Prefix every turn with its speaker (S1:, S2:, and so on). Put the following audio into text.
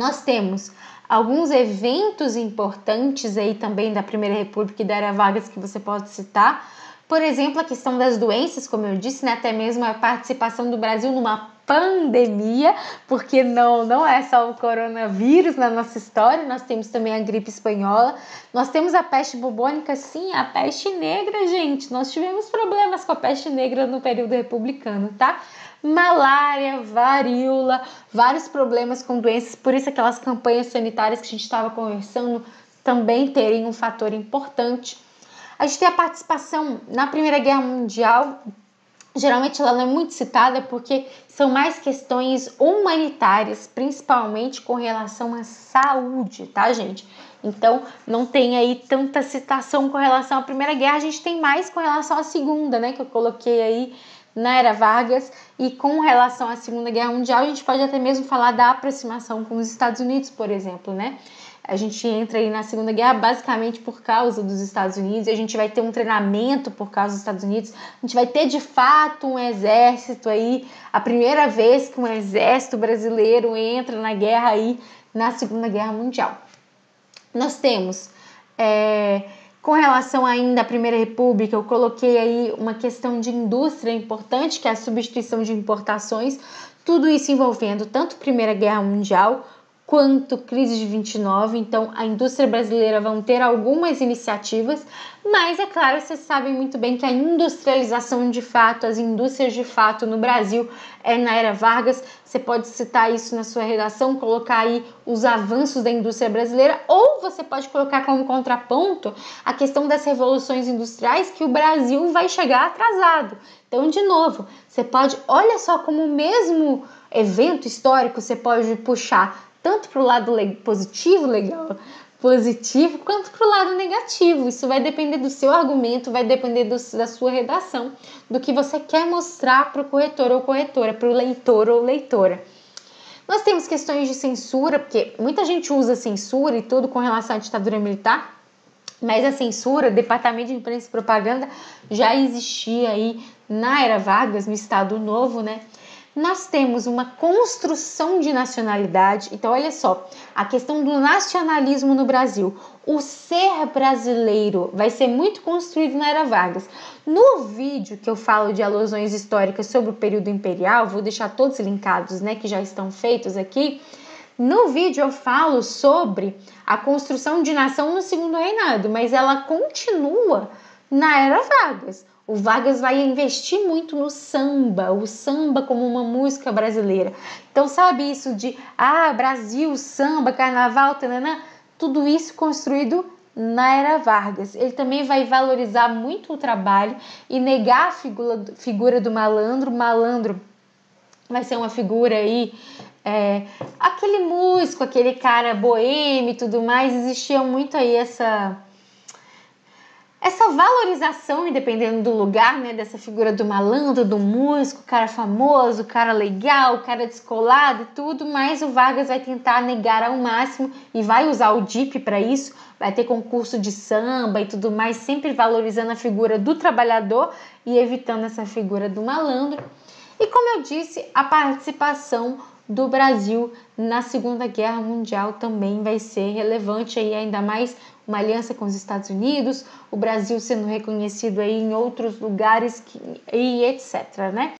S1: Nós temos alguns eventos importantes aí também da Primeira República e da Era Vargas que você pode citar. Por exemplo, a questão das doenças, como eu disse, né? até mesmo a participação do Brasil numa pandemia, porque não, não é só o coronavírus na nossa história, nós temos também a gripe espanhola, nós temos a peste bubônica, sim, a peste negra, gente. Nós tivemos problemas com a peste negra no período republicano, tá? Malária, varíola, vários problemas com doenças, por isso aquelas campanhas sanitárias que a gente estava conversando também terem um fator importante. A gente tem a participação na Primeira Guerra Mundial geralmente ela não é muito citada porque são mais questões humanitárias, principalmente com relação à saúde, tá, gente? Então, não tem aí tanta citação com relação à Primeira Guerra, a gente tem mais com relação à Segunda, né, que eu coloquei aí na Era Vargas, e com relação à Segunda Guerra Mundial, a gente pode até mesmo falar da aproximação com os Estados Unidos, por exemplo, né? A gente entra aí na Segunda Guerra basicamente por causa dos Estados Unidos, e a gente vai ter um treinamento por causa dos Estados Unidos, a gente vai ter de fato um exército aí, a primeira vez que um exército brasileiro entra na guerra aí na Segunda Guerra Mundial. Nós temos, é, com relação ainda à Primeira República, eu coloquei aí uma questão de indústria importante, que é a substituição de importações, tudo isso envolvendo tanto Primeira Guerra Mundial quanto crise de 29, então a indústria brasileira vão ter algumas iniciativas, mas é claro, vocês sabem muito bem que a industrialização de fato, as indústrias de fato no Brasil é na era Vargas. Você pode citar isso na sua redação, colocar aí os avanços da indústria brasileira, ou você pode colocar como contraponto a questão das revoluções industriais que o Brasil vai chegar atrasado. Então, de novo, você pode, olha só como o mesmo evento histórico você pode puxar tanto para o lado positivo, legal, positivo, quanto para o lado negativo. Isso vai depender do seu argumento, vai depender do, da sua redação, do que você quer mostrar para o corretor ou corretora, para o leitor ou leitora. Nós temos questões de censura, porque muita gente usa censura e tudo com relação à ditadura militar, mas a censura, Departamento de Imprensa e Propaganda, já existia aí na Era Vargas, no Estado Novo, né? Nós temos uma construção de nacionalidade. Então, olha só, a questão do nacionalismo no Brasil. O ser brasileiro vai ser muito construído na Era Vargas. No vídeo que eu falo de alusões históricas sobre o período imperial, vou deixar todos linkados, né, que já estão feitos aqui. No vídeo eu falo sobre a construção de nação no segundo reinado, mas ela continua na Era Vargas. O Vargas vai investir muito no samba, o samba como uma música brasileira. Então, sabe isso de ah, Brasil, samba, carnaval, tanana, tudo isso construído na era Vargas. Ele também vai valorizar muito o trabalho e negar a figura, figura do malandro. Malandro vai ser uma figura aí, é, aquele músico, aquele cara boêmio e tudo mais. Existia muito aí essa essa valorização, dependendo do lugar, né, dessa figura do malandro, do músico, cara famoso, cara legal, cara descolado e tudo, mas o Vargas vai tentar negar ao máximo e vai usar o DIP para isso, vai ter concurso de samba e tudo mais, sempre valorizando a figura do trabalhador e evitando essa figura do malandro. E como eu disse, a participação do Brasil na Segunda Guerra Mundial também vai ser relevante aí ainda mais uma aliança com os Estados Unidos, o Brasil sendo reconhecido aí em outros lugares que, e etc, né?